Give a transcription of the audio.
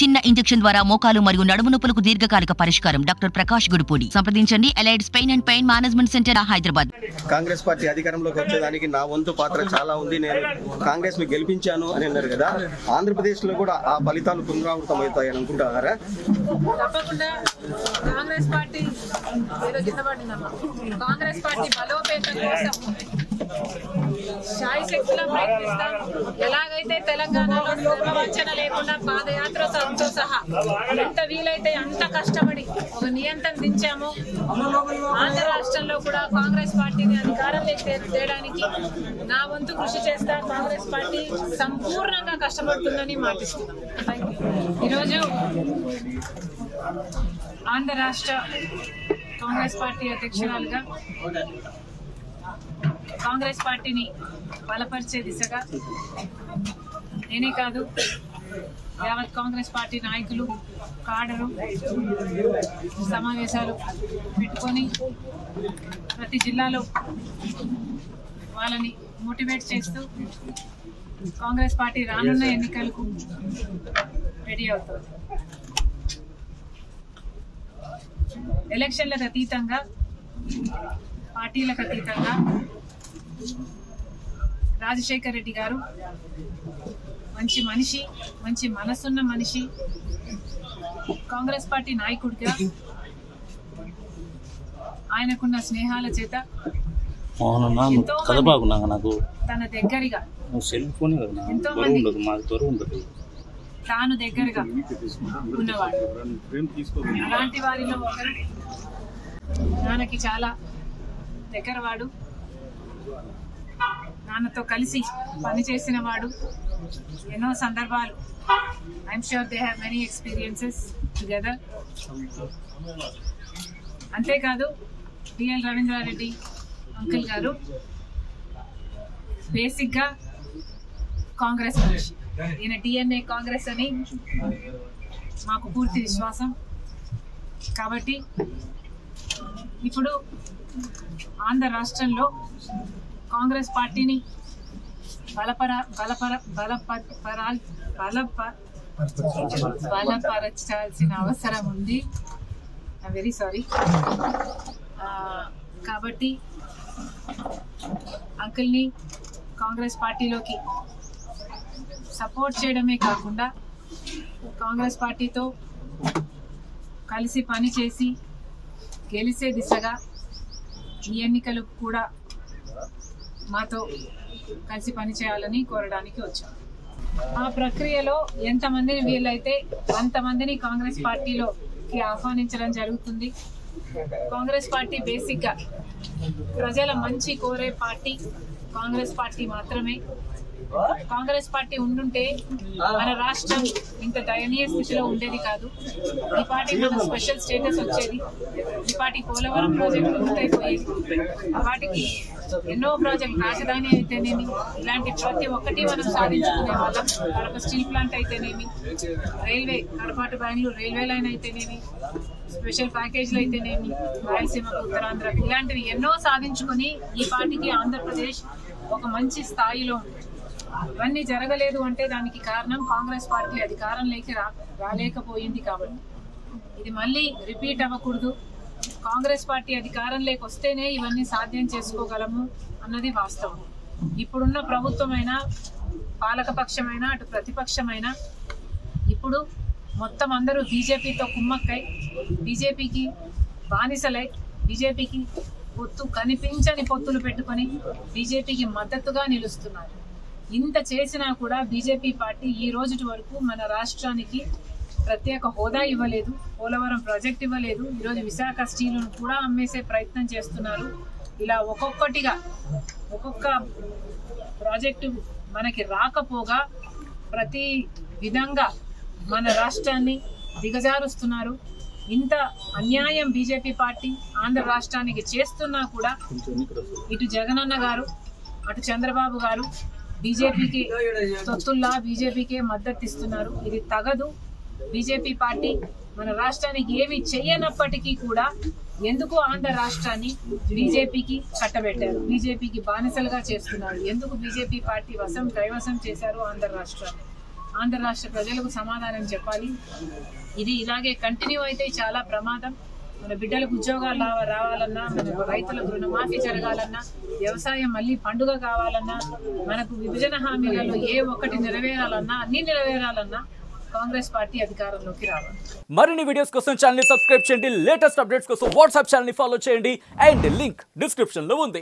చిన్న ఇంజెక్షన్ ద్వారా మోకాలు మరియు నడుము నొప్పులకు దీర్ఘకాలిక పరిష్కారం. డాక్టర్ ప్రకాష్ గుడిపూడి. సంప్రదించండి. Allied's pain and pain management centre Hyderabad. Congress party అధికారంలోకి వచ్చేదానికి నా వంతు పాత్ర చాలా ఉంది. నేను కాంగ్రెస్ను గెలిపించాను అని అన్నారు కదా. ఆంధ్రప్రదేశ్లో కూడా ఆ ఫలితాలు పునరావృతం అవుతాయని అనుకుంటున్నారా తప్పకుండా పార్టీ కాంగ్రెస్ పార్టీ బలోపేతం కోసం శాయశక్తిలో ప్రయత్నిస్తాం. ఎలాగైతే తెలంగాణలో లోపల వంచన లేకుండా పాదయాత్రతో సహా ఎంత వీలైతే అంత కష్టపడి ఒక నియంత్రణ దించాము ఆంధ్ర రాష్ట్రంలో కూడా కాంగ్రెస్ పార్టీని అధికారంలోకి తే- తేడానికి నా వంతు కృషి చేస్తా కాంగ్రెస్ పార్టీ సంపూర్ణంగా కష్టపడుతుందని మాటిస్తున్నాం. ఈరోజు ఆంధ్ర రాష్ట్ర కాంగ్రెస్ పార్టీ అధ్యక్షురాలుగా కాంగ్రెస్ పార్టీని బలపరిచే దిశగా నేనే కాదు యావత్ కాంగ్రెస్ పార్టీ నాయకులు కాడరు సమావేశాలు పెట్టుకొని ప్రతి జిల్లాలో వాళ్ళని మోటివేట్ చేస్తూ కాంగ్రెస్ పార్టీ రానున్న ఎన్నికలకు రెడీ అవుతుంది ఎలక్షన్లకు అతీతంగా పార్టీలకు అతీతంగా రాజశేఖర్ రెడ్డి గారు. మంచి మనిషి మంచి మనసున్న మనిషి. కాంగ్రెస్ పార్టీ నాయకుడిగా ఆయనకున్న స్నేహాల చేత నాకు. తన దగ్గరగా సెల్ ఫోన్ ఎంతో మంది. తాను దగ్గరగా ఉన్నవాడు. అలాంటి వారిలో ఒకరు. నాన్నకి చాలా దగ్గరవాడు. నాన్నతో కలిసి పనిచేసిన వాడు. ఎన్నో సందర్భాలు. I'm sure they have many experiences together అంతేకాదు బిఎల్ రవీంద్రారెడ్డి అంకుల్ గారు బేసిక్గా కాంగ్రెస్ మనిషి. ఈయన డిఎన్ఏ కాంగ్రెస్ అని మాకు పూర్తి విశ్వాసం. కాబట్టి ఇప్పుడు ఆంధ్ర రాష్ట్రంలో కాంగ్రెస్ పార్టీని బలపర బలపర బలపరాల్ బలప బలపరచాల్సిన అవసరం ఉంది. వెరీ సారీ కాబట్టి అంకుల్ని కాంగ్రెస్ పార్టీలోకి సపోర్ట్ చేయడమే కాకుండా కాంగ్రెస్ పార్టీతో కలిసి పనిచేసి గెలిచే దిశగా ఈ ఎన్నికలు కూడా మాతో కలిసి పనిచేయాలని కోరడానికి వచ్చాం. ఆ ప్రక్రియలో ఎంతమందిని వీలైతే అంతమందిని కాంగ్రెస్ పార్టీలోకి ఆహ్వానించడం జరుగుతుంది. కాంగ్రెస్ పార్టీ బేసిక్గా ప్రజల మంచి కోరే పార్టీ కాంగ్రెస్ పార్టీ మాత్రమే. కాంగ్రెస్ పార్టీ ఉండుంటే మన రాష్ట్రం ఇంత దయనీయ స్థితిలో ఉండేది కాదు. ఈ పార్టీ మన స్పెషల్ స్టేటస్ వచ్చేది. ఈ పార్టీ పోలవరం ప్రాజెక్టు పూర్తయిపోయేది వాటికి ఎన్నో ప్రాజెక్ట్ రాజధాని అయితేనేమి ఇలాంటి ప్రతి ఒక్కటి మనం సాధించుకునే వాళ్ళం. కడప స్టీల్ ప్లాంట్ అయితేనేమి రైల్వే కడపాటు బెంగళూరు రైల్వే లైన్ అయితేనేమి స్పెషల్ ప్యాకేజీలు అయితేనేమి రాయలసీమకు ఉత్తరాంధ్రకు ఇలాంటివి ఎన్నో సాధించుకుని ఈ పార్టీకి ఆంధ్రప్రదేశ్ ఒక మంచి స్థాయిలో ఉంది అవన్నీ జరగలేదు అంటే దానికి కారణం కాంగ్రెస్ పార్టీ అధికారంలోకి రా రాలేకపోయింది కాబట్టి. ఇది మళ్ళీ రిపీట్ అవ్వకూడదు. కాంగ్రెస్ పార్టీ అధికారంలోకి వస్తేనే ఇవన్నీ సాధ్యం చేసుకోగలము అన్నది వాస్తవం. ఇప్పుడున్న ప్రభుత్వమైనా పాలకపక్షమైనా అటు ప్రతిపక్షమైనా ఇప్పుడు మొత్తం అందరూ బీజేపీతో కుమ్మక్కై బీజేపీకి బానిసలై బీజేపీకి పొత్తు కనిపించని పొత్తులు పెట్టుకొని బీజేపీకి మద్దతుగా నిలుస్తున్నారు. ఇంత చేసినా కూడా బీజేపీ పార్టీ ఈ రోజుటి వరకు మన రాష్ట్రానికి ప్రత్యేక హోదా ఇవ్వలేదు పోలవరం ప్రాజెక్ట్ ఇవ్వలేదు ఈరోజు విశాఖ స్టీలును కూడా అమ్మేసే ప్రయత్నం చేస్తున్నారు. ఇలా ఒక్కొక్కటిగా ఒక్కొక్క ప్రాజెక్టు మనకి రాకపోగా ప్రతి విధంగా మన రాష్ట్రాన్ని దిగజారుస్తున్నారు. ఇంత అన్యాయం బీజేపీ పార్టీ ఆంధ్ర రాష్ట్రానికి చేస్తున్నా కూడా ఇటు జగనన్న గారు అటు చంద్రబాబు గారు బీజేపీకి తొత్తుల్లా బీజేపీకే మద్దతు ఇస్తున్నారు ఇది తగదు. బీజేపీ పార్టీ మన రాష్ట్రానికి ఏమి చెయ్యనప్పటికీ కూడా ఎందుకు ఆంధ్ర రాష్ట్రాన్ని బీజేపీకి కట్టబెట్టారు? బీజేపీకి బానిసలుగా చేస్తున్నారు. ఎందుకు బీజేపీ పార్టీ వశం కైవసం చేశారు ఆంధ్ర రాష్ట్రాన్ని? ఆంధ్ర రాష్ట్ర ప్రజలకు సమాధానం చెప్పాలి. ఇది ఇలాగే కంటిన్యూ అయితే చాలా ప్రమాదం. మన బిడ్డలకు ఉద్యోగాలు రావాలన్నా మనకు రైతులకు రుణమాఫీ జరగాలన్నా వ్యవసాయం మళ్ళీ పండుగ కావాలన్నా మనకు విభజన హామీలలో ఏ ఒక్కటి నెరవేరాలన్నా అన్ని నెరవేరాలన్నా కాంగ్రెస్ పార్టీ అధికారంలోకి రావాలి. మరిన్ని వీడియోస్ కోసం ఛానల్ సబ్స్క్రైబ్ చేయండి. లేటెస్ట్ అప్డేట్స్ కోసం వాట్సాప్ ఛానల్ ఫాలో చేయండి. అండ్ లింక్ డిస్క్రిప్షన్లో ఉంది.